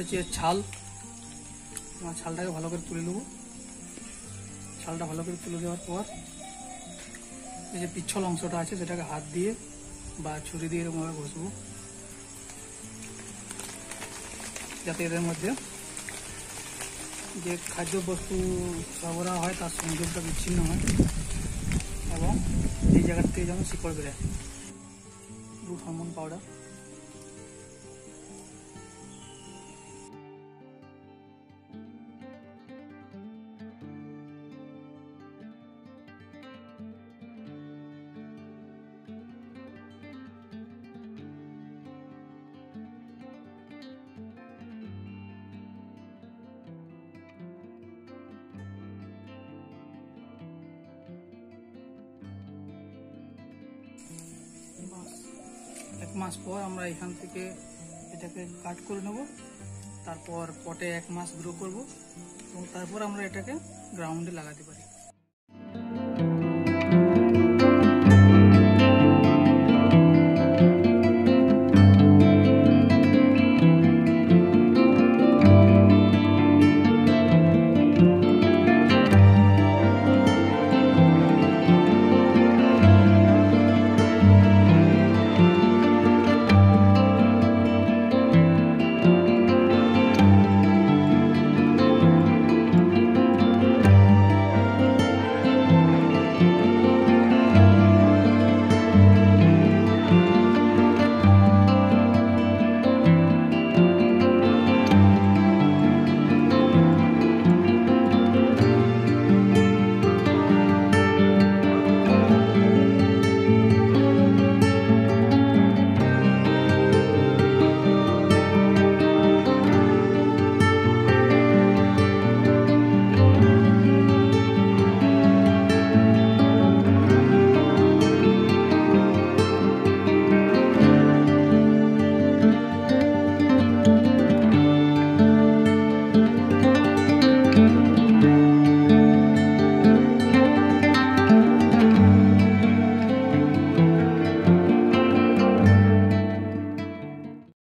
হচ্ছে ছাল। আমার ছালটাকে ভালো করে তুলে নেব। ছালটা ভালো করে তুলে দেওয়ার পর, এই যে পিচ্ছল অংশটা আছে, সেটাকে হাত দিয়ে বা ছুরি দিয়ে এরকমভাবে ঘষবো। যাতে এদের মধ্যে যে খাদ্যবস্তু সরবরাহ হয়, তার সংযোগটা বিচ্ছিন্ন হয় এবং এই জায়গার থেকে যেমন শিকড় বেরোয়। রুট হরমোন পাউডার এক মাস পর আমরা এখান থেকে এটাকে কাট করে নেব। তারপর পটে এক মাস গ্রো করব এবং তারপর আমরা এটাকে গ্রাউন্ডে লাগাতে পারি।